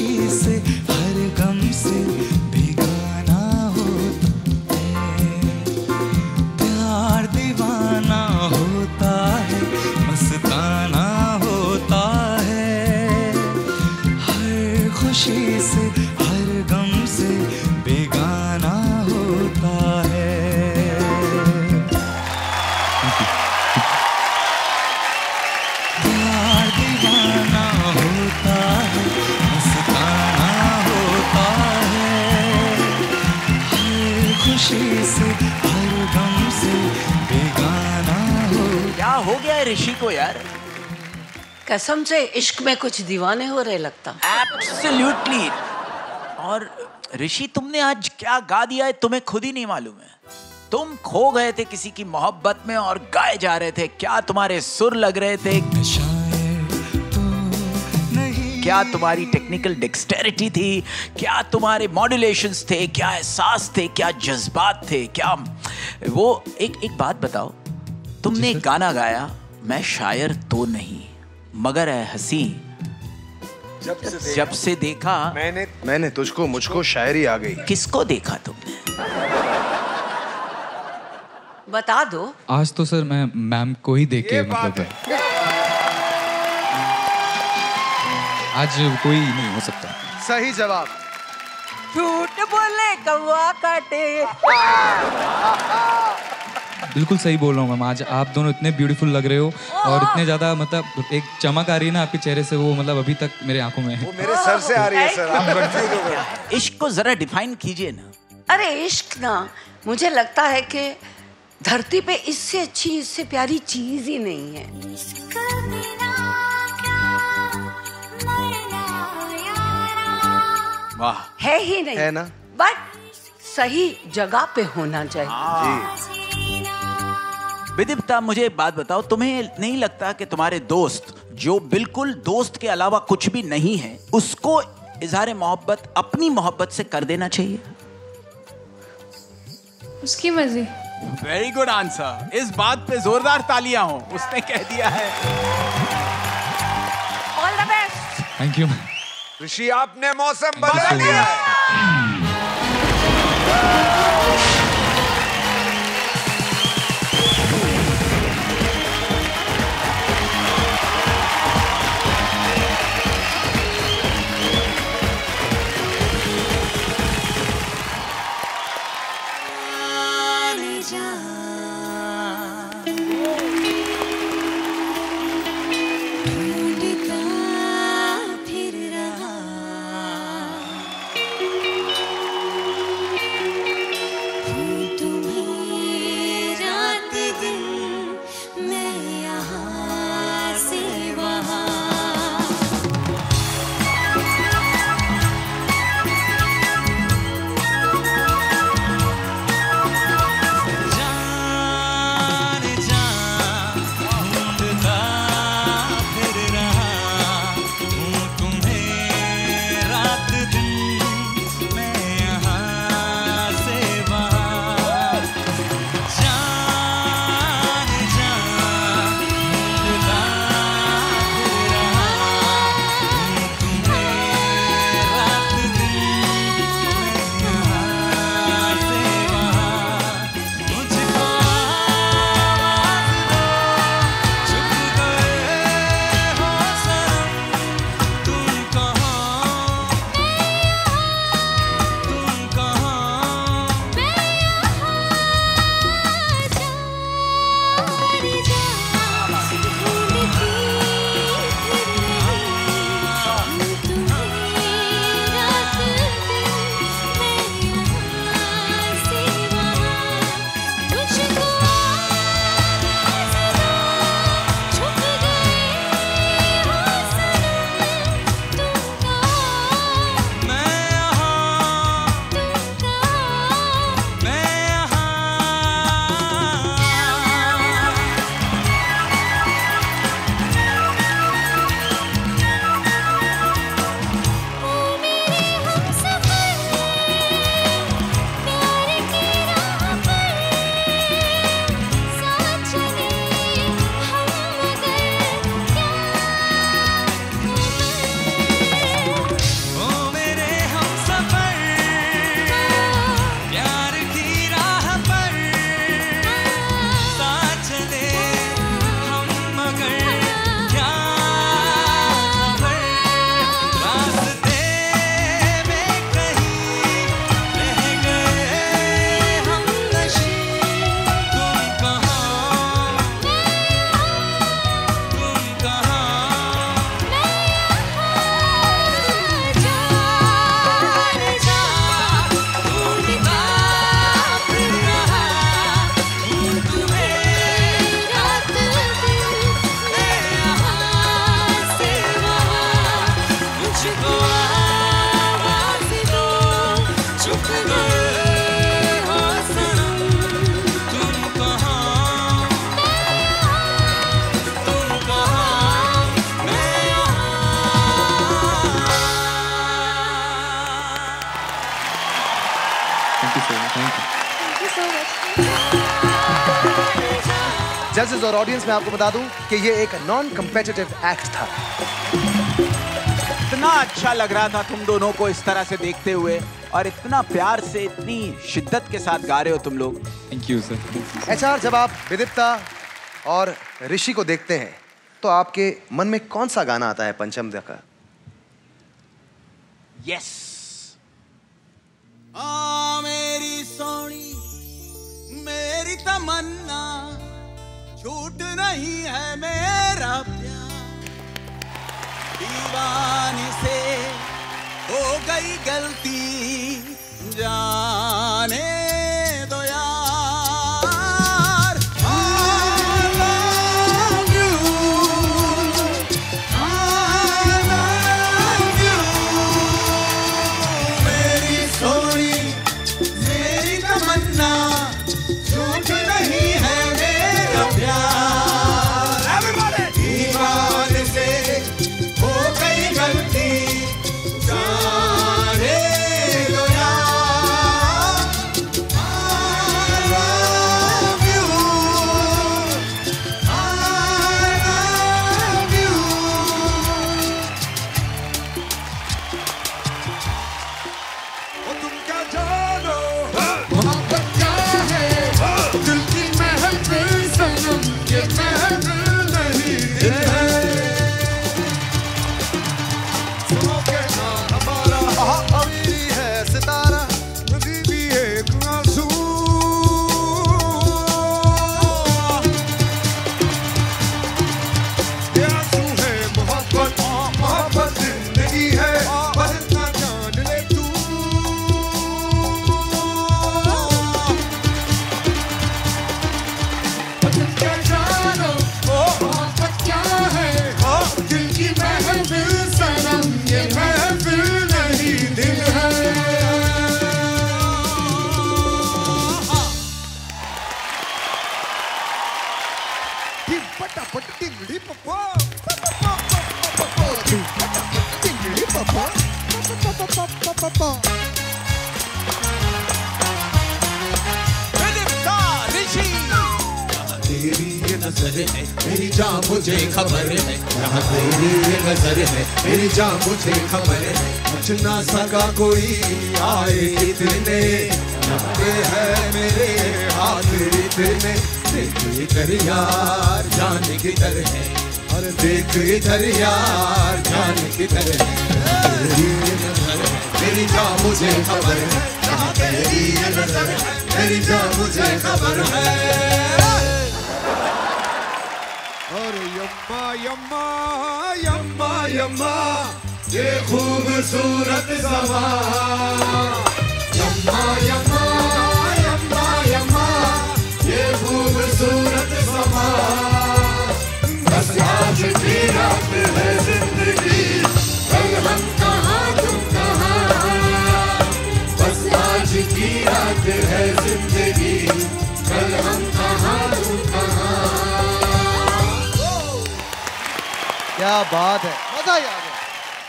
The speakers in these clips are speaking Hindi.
हर खुशी से हर गम से बेगाना हो। क्या हो गया है ऋषि को यार? कसम से इश्क में कुछ दीवाने हो रहे लगता। एब्सोल्युटली और ऋषि तुमने आज क्या गा दिया है तुम्हें खुद ही नहीं मालूम है। तुम खो गए थे किसी की मोहब्बत में और गाए जा रहे थे। क्या तुम्हारे सुर लग रहे थे? क्या तुम्हारी टेक्निकल डिक्सटेरिटी थी? क्या तुम्हारे मॉड्यूलेशंस थे? क्या एहसास थे? क्या जज्बात थे? क्या वो एक एक बात बताओ। तुमने एक गाना गाया मैं शायर तो नहीं मगर है हँसी। जब से देखा, जब से देखा। मैंने मैंने तुझको मुझको शायरी आ गई। किसको देखा तुमने? बता दो। आज तो सर मैं मैम को ही देख के मतलब है। आज कोई नहीं हो सकता। सही जवाब। झूठ बोले कौवा काटे। बिल्कुल सही बोल रहा हूँ मैम आज आप दोनों इतने ब्यूटीफुल लग रहे हो और इतने ज़्यादा मतलब एक चमक आ रही है ना आपके चेहरे से वो मतलब अभी तक मेरे आँखों में है। वो मेरे सर से आ रही है सर। आप कंफ्यूज हो गए। इश्क को जरा डिफाइन कीजिए ना। अरे इश्क ना मुझे लगता है कि धरती पे इससे अच्छी इससे प्यारी चीज़ ही नहीं है। वाह। है ही नहीं। है ना? बट सही जगह पे होना चाहिए। विदिप्ता मुझे एक बात बताओ तुम्हें नहीं लगता कि तुम्हारे दोस्त जो बिल्कुल दोस्त के अलावा कुछ भी नहीं है उसको इजहार मोहब्बत अपनी मोहब्बत से कर देना चाहिए? उसकी मर्ज़ी। वेरी गुड आंसर इस बात पे जोरदार तालियाँ हो उसने कह दिया है। All the best thank you Rishi आपने मौसम बदल दिया है। जजेस और ऑडियंस में आपको बता दूँ कि ये एक नॉन कम्पिटिटिव एक्ट था। इतना अच्छा लग रहा था तुम दोनों को इस तरह से देखते हुए और इतना प्यार से इतनी शिद्दत के साथ गा रहे हो तुम लोग। थैंक यू सर एचआर जब आप विदिप्ता और ऋषि को देखते हैं तो आपके मन में कौन सा गाना आता है पंचम का? यस आ मेरी सोनी मेरी तमन्ना झूठ नहीं है मेरा प्यार। दीवानी से हो गई नज़र है मेरी जान मुझे खबर है यहाँ तेरी ये नज़र है मेरी जान मुझे खबर है कुछ ना सगा कोई आए इतने है मेरे हाथ इतने देख इधर यार जान किधर है? और देख इधर यार, जान किधर है? मेरी जान मुझे खबर है। तेरी नज़र मेरी जान मुझे खबर है। अरे यम्मा यम्मा यम्मा यम्मा, ये खूबसूरत समा यम्मा यम्मा। ये खूबसूरत समा बस आज की रात है ज़िंदगी कल हम कहाँ तुम कहाँ बस आज की रात है ज़िंदगी कल हम कहाँ तुम कहाँ क्या बात है। मज़ा ही आ गया।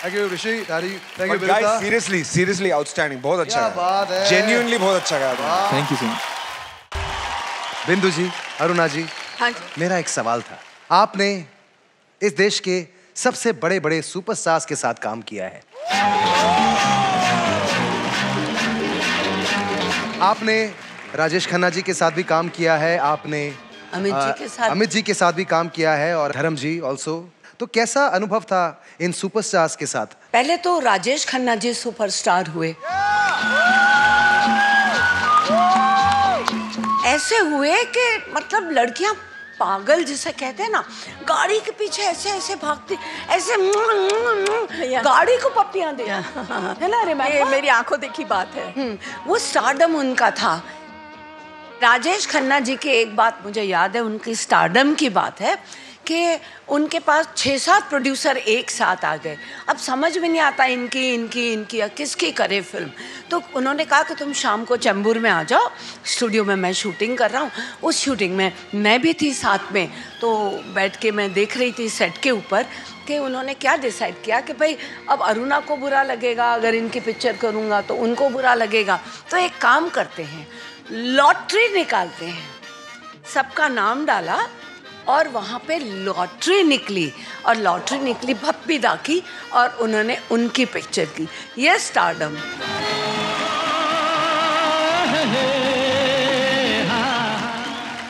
Thank you Rishi thank you Vidipta seriously, seriously बहुत अच्छा क्या गाया। बात है। बहुत अच्छा गाया। थैंक यू सो मच बिंदु जी अरुणा जी हाँ जी। मेरा एक सवाल था। आपने इस देश के सबसे बड़े बड़े सुपरस्टार्स के साथ काम किया है। आपने राजेश खन्ना जी के साथ भी काम किया है आपने अमित जी के साथ। अमित जी के साथ भी काम किया है और धर्म जी ऑल्सो तो कैसा अनुभव था इन सुपरस्टार्स के साथ? पहले तो राजेश खन्ना जी सुपरस्टार हुए। ऐसे हुए कि मतलब लड़कियाँ पागल जिसे कहते हैं ना गाड़ी के पीछे ऐसे ऐसे भागती ऐसे गाड़ी को पप्पियाँ दे। है ना रे ये मेरी आँखों देखी बात है। हम्म, वो स्टारडम उनका था। राजेश खन्ना जी की एक बात मुझे याद है उनकी स्टारडम की बात है। कि उनके पास छः सात प्रोड्यूसर एक साथ आ गए। अब समझ में नहीं आता इनकी इनकी इनकी, या किसकी करे फ़िल्म। तो उन्होंने कहा कि तुम शाम को चैम्बूर में आ जाओ। स्टूडियो में मैं शूटिंग कर रहा हूँ। उस शूटिंग में मैं भी थी साथ में। तो बैठ के मैं देख रही थी सेट के ऊपर कि उन्होंने क्या डिसाइड किया कि भाई, अब अरुणा को बुरा लगेगा, अगर इनकी पिक्चर करूँगा तो उनको बुरा लगेगा। तो एक काम करते हैं लॉटरी निकालते हैं। सबका नाम डाला और वहाँ पे लॉटरी निकली और लॉटरी निकली भप्पी दा की और उन्होंने उनकी पिक्चर की। ये स्टारडम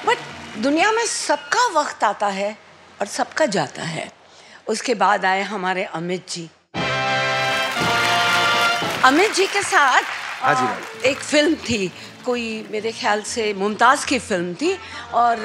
बट दुनिया में सबका वक्त आता है और सबका जाता है। उसके बाद आए हमारे अमित जी। अमित जी के साथ हाँ जी, एक फ़िल्म थी कोई मेरे ख्याल से मुमताज़ की फ़िल्म थी और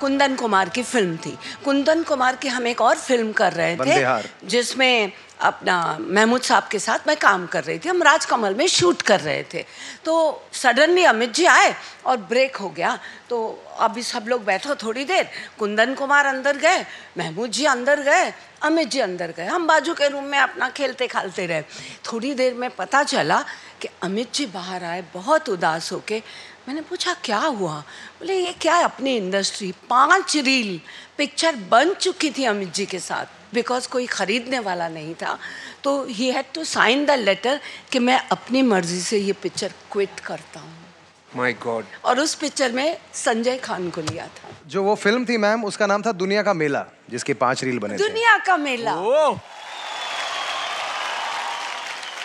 कुंदन कुमार की फ़िल्म थी। कुंदन कुमार की हम एक और फ़िल्म कर रहे थे जिसमें अपना महमूद साहब के साथ मैं काम कर रही थी। हम राजकमल में शूट कर रहे थे। तो सडनली अमित जी आए और ब्रेक हो गया। तो अभी सब लोग बैठो थोड़ी देर। कुंदन कुमार अंदर गए महमूद जी अंदर गए अमित जी अंदर गए। हम बाजू के रूम में अपना खेलते खालते रहे। थोड़ी देर में पता चला कि अमित जी बाहर आए बहुत उदास होके मैंने पूछा क्या हुआ? बोले ये क्या है अपनी इंडस्ट्री पाँच रील पिक्चर बन चुकी थी अमित जी के साथ बिकॉज़ कोई ख़रीदने वाला नहीं था। तो ही had to sign the letter कि मैं अपनी मर्ज़ी से ये पिक्चर क्विट करता हूँ. माय गॉड और उस पिक्चर में संजय खान को लिया था। जो वो फ़िल्म थी मैम उसका नाम था दुनिया का मेला जिसके पाँच रील बने थे। दुनिया का मेला।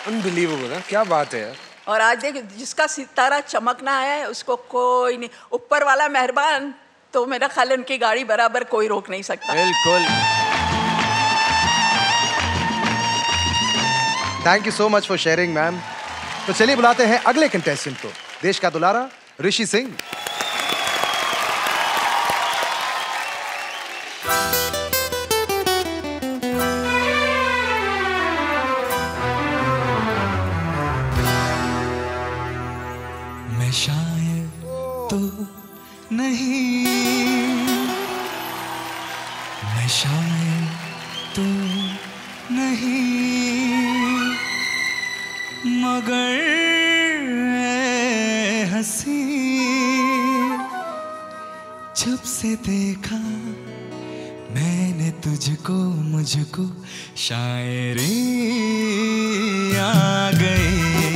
अनबिलीवेबल है क्या बात है यार। और आज देख जिसका सितारा चमकना है उसको कोई नहीं। ऊपर वाला मेहरबान तो मेरा ख्याल है उनकी गाड़ी बराबर कोई रोक नहीं सकता। बिल्कुल। Thank you so much for sharing ma'am तो चलिए बुलाते हैं अगले कंटेस्टेंट को। देश का दुलारा ऋषि सिंह। मैंने तुझको मुझको शायरी आ गई।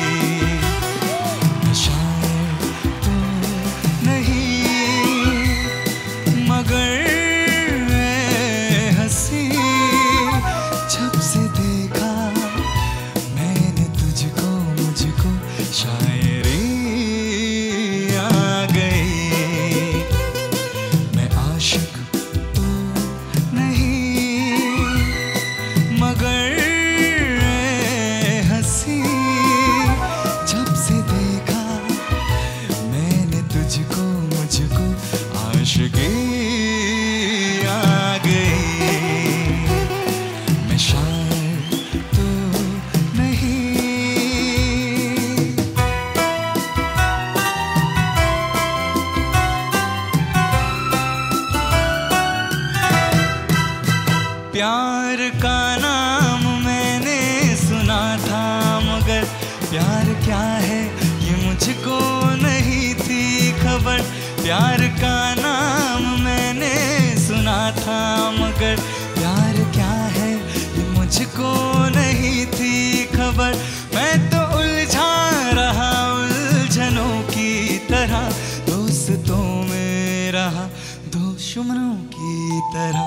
प्यार का नाम मैंने सुना था, मगर प्यार क्या है? ये मुझको नहीं थी खबर। मैं तो उलझा रहा, उलझनों की तरह। दोस्तों में रहा, दुश्मनों की तरह।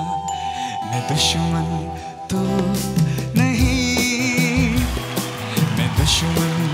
मैं दुश्मन तो नहीं, मैं दुश्मन